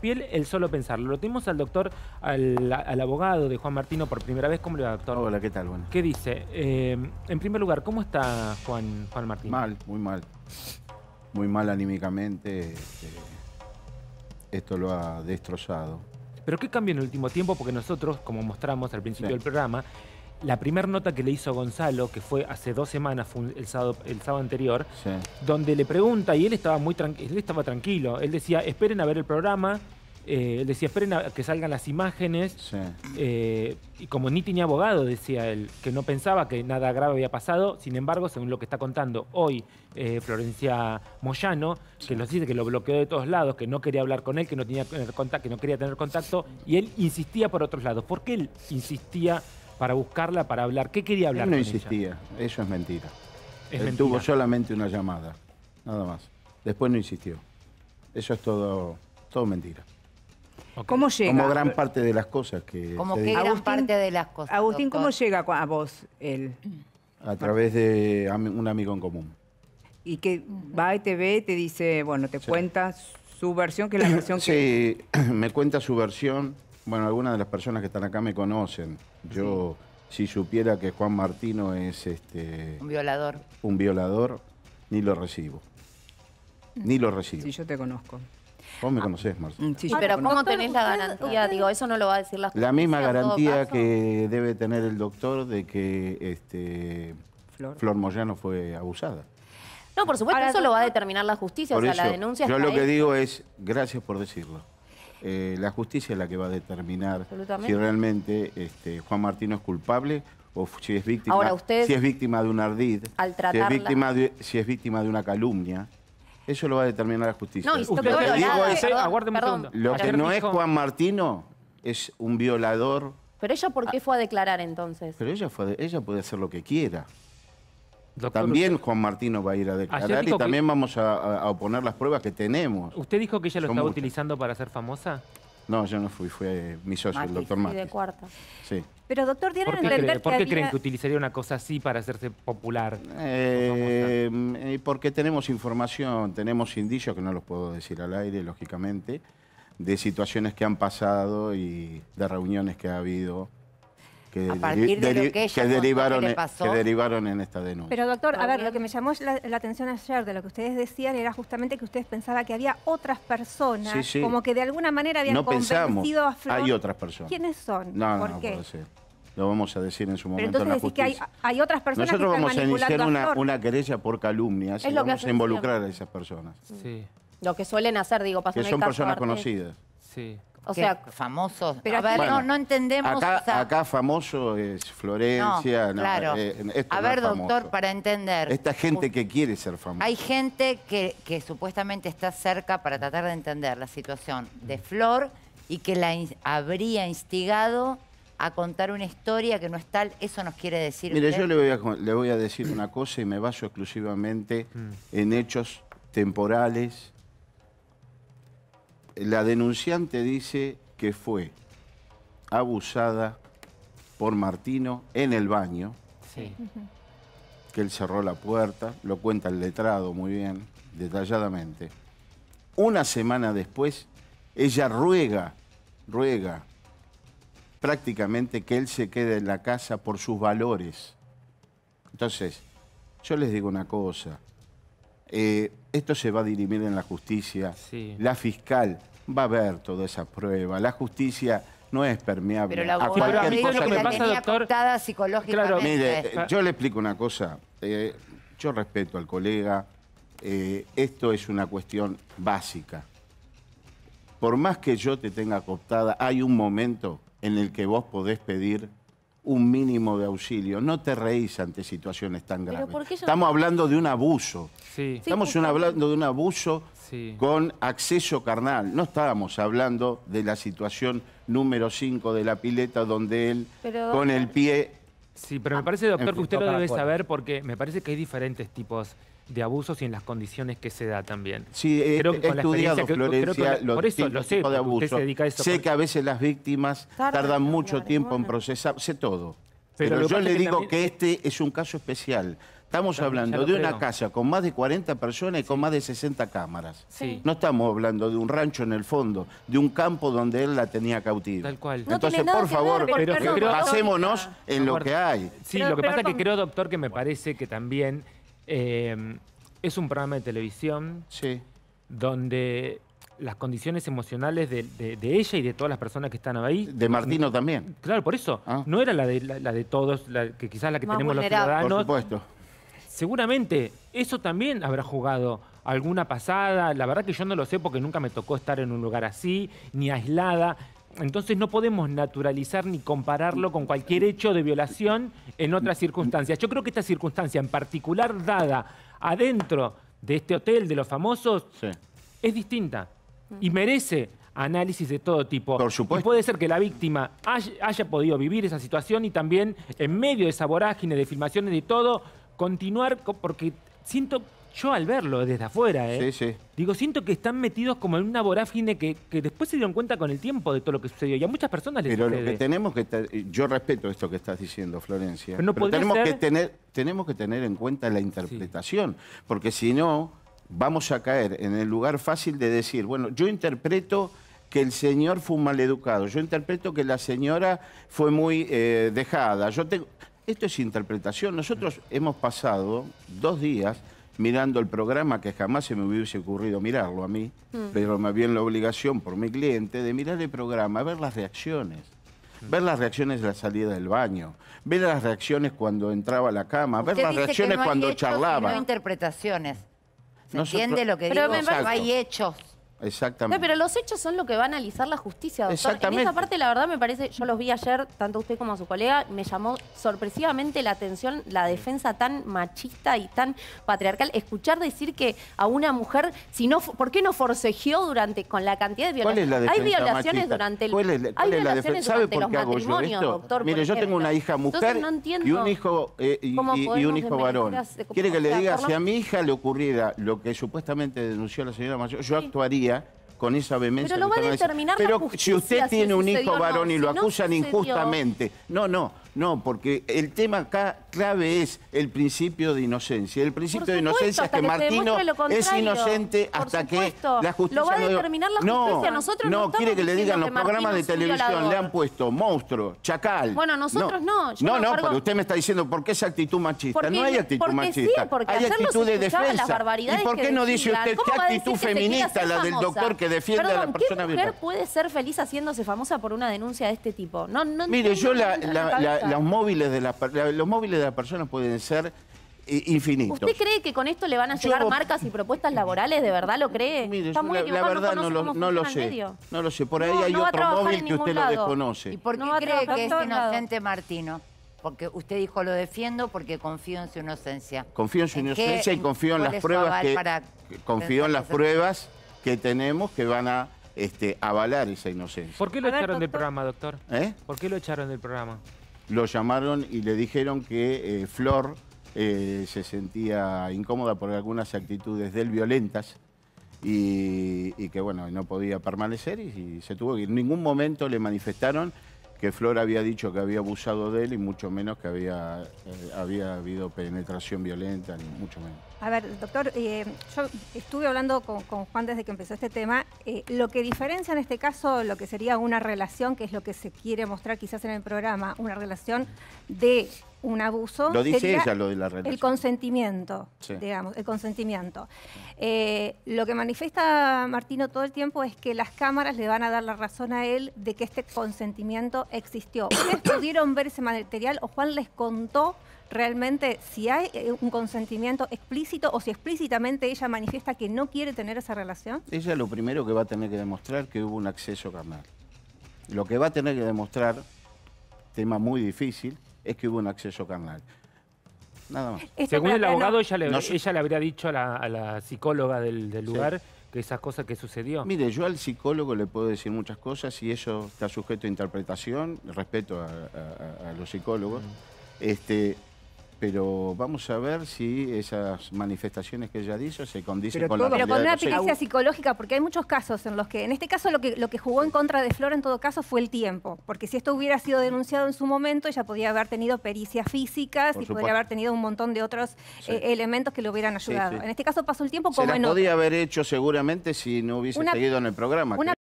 piel el solo pensarlo. Lo tenemos al doctor, al, al abogado de Juan Martino por primera vez. ¿Cómo le va, doctor? Hola, ¿qué tal? Bueno. ¿Qué dice? Eh, en primer lugar, ¿cómo está Juan, Juan Martín? Mal, muy mal. Muy mal anímicamente. este, esto lo ha destrozado. ¿Pero qué cambió en el último tiempo? Porque nosotros, como mostramos al principio Sí. del programa, la primera nota que le hizo Gonzalo, que fue hace dos semanas, fue un- el sábado, el sábado anterior, Sí. donde le pregunta, y él estaba muy tranquilo, él estaba tranquilo, él decía, esperen a ver el programa, eh, él decía, esperen a que salgan las imágenes, Sí. eh, y como ni tenía abogado, decía él, que no pensaba que nada grave había pasado, sin embargo, según lo que está contando hoy eh, Florencia Moyano, que nos dice que lo bloqueó de todos lados, que no quería hablar con él, que no, tenía contacto, que no quería tener contacto, y él insistía por otros lados. ¿Por qué él insistía para buscarla, para hablar? ¿Qué quería hablar Él no con ella? insistía, eso es mentira. Es Él mentira. tuvo solamente una llamada, nada más. Después no insistió. Eso es todo, todo mentira. ¿Cómo llega? Como gran parte de las cosas que Como se que gran Agustín- parte de las cosas. Agustín, ¿cómo doctor. llega a vos él? a través de un amigo en común. Y que va y te ve, te dice, bueno, te cuenta su versión, que es la versión que... Sí, me cuenta su versión. Bueno, algunas de las personas que están acá me conocen. Yo, si supiera que Juan Martino es este, Un violador. un violador, ni lo recibo. Ni lo recibo. Sí, yo te conozco. Vos me conocés, Marcelo. Mm, sí, te pero. ¿cómo Doctor, tenés la garantía? Digo, eso no lo va a decir la La misma garantía que debe tener el doctor de que este, Flor. Flor Moyano fue abusada. No, por supuesto, Ahora, eso lo va a determinar la justicia. Por o sea, la denuncia yo lo que digo es, gracias por decirlo. Eh, la justicia es la que va a determinar si realmente este, Juan Martino es culpable o si es víctima, Ahora, usted, si es víctima de un ardid, al si, es víctima de, si es víctima de una calumnia. Eso lo va a determinar la justicia. No, y lo que digo es, perdón, perdón, lo pero- que no es Juan Martino es un violador, Pero ella, ¿por qué fue a declarar entonces? pero ella, fue, ella puede hacer lo que quiera. Doctor, También Juan Martino va a ir a declarar y que- también vamos a, a- oponer las pruebas que tenemos. ¿Usted dijo que ella lo Son estaba muchas. utilizando para ser famosa? No, yo no fui, fue mi socio, el doctor Mati. de cuarta. Sí. Pero doctor, tienen ¿Por qué, entender cree- por que qué había- creen que utilizaría una cosa así para hacerse popular? Eh, eh, porque tenemos información, tenemos indicios que no los puedo decir al aire, lógicamente, de situaciones que han pasado y de reuniones que ha habido que, A partir de lo deri- que ella contó derivaron, que le en- pasó. que derivaron en esta denuncia. Pero doctor, a ¿Todo ver, lo que me llamó la, la atención ayer de lo que ustedes decían era justamente que ustedes pensaban que había otras personas, Sí, sí. como que de alguna manera habían no pensamos, convencido a Flor. hay otras personas. ¿Quiénes son? No, no, ¿Por no qué? puede ser. Lo vamos a decir en su Pero momento en la entonces decís que hay, justicia. hay otras personas Nosotros que están vamos a iniciar una, Flor. una querella por calumnias Es y lo que vamos a involucrar a esas personas, Sí, Lo que suelen hacer, digo, pasó que son caso personas Arte. conocidas. sí. O sea, famosos. Pero a ver, Bueno, no, no entendemos. Acá, o sea, acá famoso es Florencia. no, no, claro. eh, esto a no es ver, doctor, famoso. para entender. Esta gente que quiere ser famosa. Hay gente que, que supuestamente está cerca para tratar de entender la situación de Flor y que la in- habría instigado a contar una historia que no es tal. Eso nos quiere decir. Mire, usted? yo le voy, a, le voy a decir una cosa y me baso exclusivamente en hechos temporales. La denunciante dice que fue abusada por Martino en el baño, Sí. que él cerró la puerta, lo cuenta el letrado muy bien, detalladamente. Una semana después, ella ruega, ruega prácticamente que él se quede en la casa por sus valores. Entonces, yo les digo una cosa, eh, esto se va a dirimir en la justicia, Sí. la fiscal va a ver toda esa prueba, la justicia no es permeable Pero la a abogada pero a mí cualquier lo cosa que que pasa, tenía doctor- cooptada psicológicamente. Mire, eh, yo le explico una cosa. Eh, yo respeto al colega. eh, esto es una cuestión básica. Por más que yo te tenga cooptada, hay un momento en el que vos podés pedir un mínimo de auxilio. No te reís ante situaciones tan graves. ¿por qué yo- Estamos hablando de un abuso. Sí, Estamos un- hablando de un abuso Sí. con acceso carnal. No estábamos hablando de la situación número 5 de la pileta donde él Pero- con el pie Sí, pero me parece, doctor, que usted lo debe saber porque me parece que hay diferentes tipos de abusos y en las condiciones que se da también. Sí, he, Creo que he estudiado, que- creo que Florencia, los por eso lo sé, tipos de usted abuso. se dedica a eso. Sé Por- que a veces las víctimas Tardan mucho hablar, tiempo en procesar, sé todo. Pero yo le digo también- que este es un caso especial, Estamos hablando de una creo. casa con más de 40 personas y con más de 60 cámaras. Sí. No estamos hablando de un rancho en el fondo, de un campo donde él la tenía cautiva. Tal cual. No Entonces, por que favor, ver, Pero basémonos en lo que hay. Sí, Pero- lo que pasa es que creo, doctor, que me parece que también eh, es un programa de televisión Sí. donde las condiciones emocionales de, de- de ella y de todas las personas que están ahí. De Martino también, Claro, por eso. Ah. No era la de, la, la de todos, la, que quizás la que Más tenemos los vulnerable. por ciudadanos. supuesto. Seguramente eso también habrá jugado alguna pasada. La verdad que yo no lo sé porque nunca me tocó estar en un lugar así, ni aislada. Entonces no podemos naturalizar ni compararlo con cualquier hecho de violación en otras circunstancias. Yo creo que esta circunstancia en particular dada adentro de este hotel de los famosos Sí. es distinta y merece análisis de todo tipo. Por supuesto. Y puede ser que la víctima haya, haya podido vivir esa situación y también en medio de esa vorágine de filmaciones y todo, continuar, co- porque siento, yo al verlo desde afuera, ¿eh? Sí, sí. digo, siento que están metidos como en una vorágine que, que después se dieron cuenta con el tiempo de todo lo que sucedió. Y a muchas personas les Pero lo que tenemos que yo respeto esto que estás diciendo, Florencia. Pero no podría tenemos ser- que tener tenemos que tener en cuenta la interpretación, porque si no vamos a caer en el lugar fácil de decir, bueno, yo interpreto que el señor fue un maleducado, yo interpreto que la señora fue muy eh, dejada. Yo tengo esto es interpretación. Nosotros hemos pasado dos días mirando el programa que jamás se me hubiese ocurrido mirarlo a mí, pero me había en la obligación por mi cliente de mirar el programa, ver las reacciones. Ver las reacciones de la salida del baño, ver las reacciones cuando entraba a la cama, ver las reacciones no cuando charlaba. No interpretaciones. ¿Se Nosotros- entiende lo que Pero digo? me parece- No hay hechos. Exactamente. No, pero los hechos son lo que va a analizar la justicia, doctor. En Exactamente. esa parte, la verdad, me parece, yo los vi ayer, tanto usted como su colega, me llamó sorpresivamente la atención la defensa tan machista y tan patriarcal. Escuchar decir que a una mujer, si no, ¿por qué no forcejeó durante, con la cantidad de ¿Cuál es violaciones? la Hay violaciones machista? durante el. ¿Cuál es la, hay cuál la violaciones durante por los hago yo matrimonios, esto? doctor, Mire, yo tengo una hija mujer Entonces, no y un hijo eh, y, y- y un hijo varón. a- Quiere que le diga, si a mi hija le ocurriera lo que supuestamente denunció la señora Mayor, yo actuaría con esa vehemencia. Pero lo va a determinar la si usted si tiene un hijo no. varón y lo Si acusan injustamente, no, no, no, porque el tema acá clave es el principio de inocencia. El principio de inocencia es que que Martino es inocente hasta que la justicia Lo va a no- determinar la no, justicia. Nosotros no no, quiere que le digan los programas de televisión le han puesto monstruo, chacal. Bueno, nosotros no, yo no, no, pero usted me está diciendo por qué esa actitud machista. Porque- no hay actitud porque machista. sí, porque hay actitud de defensa. ¿Y por qué no dice usted ¿Cómo qué actitud feminista la del doctor que defiende a la persona ¿qué mujer violada? puede ser feliz haciéndose famosa por una denuncia de este tipo? No, no Mire, yo la- la- los móviles de la- los móviles de las personas pueden ser eh, infinitos. ¿Usted cree que con esto le van a Yo- llegar marcas y propuestas laborales? ¿De verdad lo cree? Mire, Está yo muy la, verdad no, lo, no sé. medio. No lo sé. Por ahí No, hay no otro móvil que usted ningún lo lado. desconoce. ¿Y por qué cree que es inocente Martino? Porque usted dijo lo defiendo porque confío en su inocencia. Confío en su ¿En qué- inocencia y confío en las pruebas que para confío en las que pruebas que tenemos que van a este, avalar esa inocencia. ¿Por qué lo ver, echaron del programa, doctor? ¿Eh? ¿Por qué lo echaron del programa? Lo llamaron y le dijeron que eh, Flor eh, se sentía incómoda por algunas actitudes de él violentas y, que bueno, no podía permanecer y, se tuvo que. En ningún momento le manifestaron que Flor había dicho que había abusado de él y mucho menos que había, eh, había habido penetración violenta, ni mucho menos. A ver, doctor, eh, yo estuve hablando con, con Juan desde que empezó este tema. Eh, lo que diferencia en este caso lo que sería una relación, que es lo que se quiere mostrar quizás en el programa, una relación de un abuso. Lo dice ella, lo de la relación. El consentimiento, Sí. digamos, el consentimiento. Eh, lo que manifiesta Martino todo el tiempo es que las cámaras le van a dar la razón a él de que este consentimiento existió. ¿Ustedes pudieron ver ese material o Juan les contó realmente si hay eh, un consentimiento explícito o si explícitamente ella manifiesta que no quiere tener esa relación? Ella lo primero que va a tener que demostrar que hubo un acceso carnal. Lo que va a tener que demostrar, tema muy difícil, es que hubo un acceso carnal. Nada más. Según el abogado, no- ella, le, No ella le habría dicho a la, a la psicóloga del, del lugar que esas cosas que sucedió. Mire, yo al psicólogo le puedo decir muchas cosas y eso está sujeto a interpretación, respeto a, a- a- a los psicólogos. Este, pero vamos a ver si esas manifestaciones que ella hizo se condicen Pero con la todo- Pero realidad con una pericia psicológica, porque hay muchos casos en los que, en este caso, lo que, lo que jugó en contra de Flor en todo caso fue el tiempo. Porque si esto hubiera sido denunciado en su momento, ella podía haber tenido pericias físicas Por y podría haber tenido un montón de otros Sí. eh, elementos que le hubieran ayudado. sí. En este caso pasó el tiempo Se como las en podía haber hecho seguramente si no hubiese Una- seguido en el programa. una